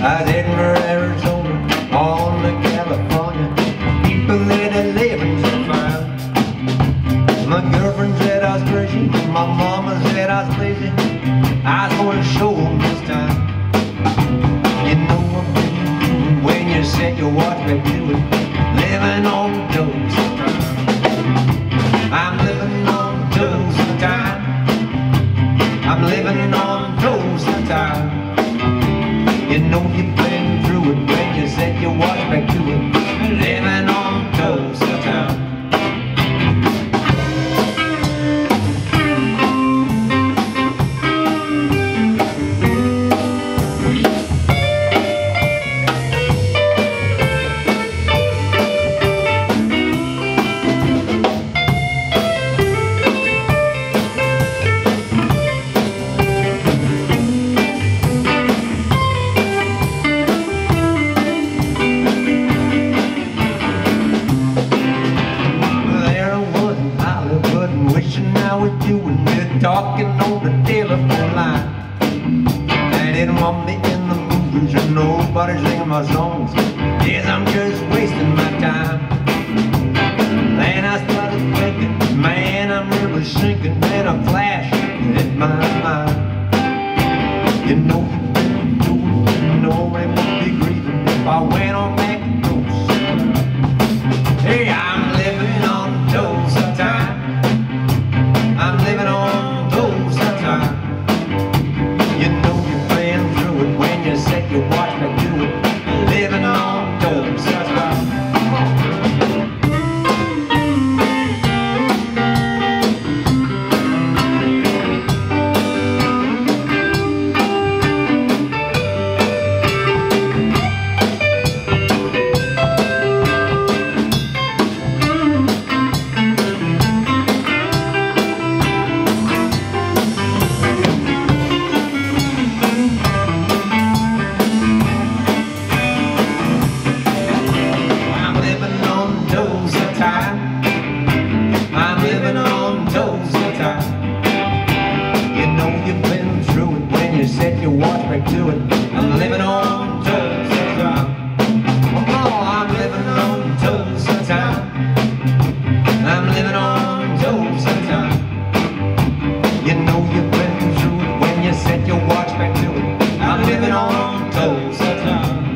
I was heading for Arizona, on to California. People that are living so fine. My girlfriend said I was crazy, my mama said I was lazy. I was gonna show 'em this time. You know I'm been when you said you watch me do it, living on Tulsa. I'm living on Tulsa time. I'm living on was you and me talking on the telephone line. They didn't want me in the movies or nobody singing my songs. Yes, I'm just wasting my time. Then I started thinking, man, I'm really sinking. Then a flash hit my mind. You know, watch to it. I'm living on time. Oh, I'm living on time. I'm living on time. You know you've through it when you set your watch back to it. I'm living on Tulsa time.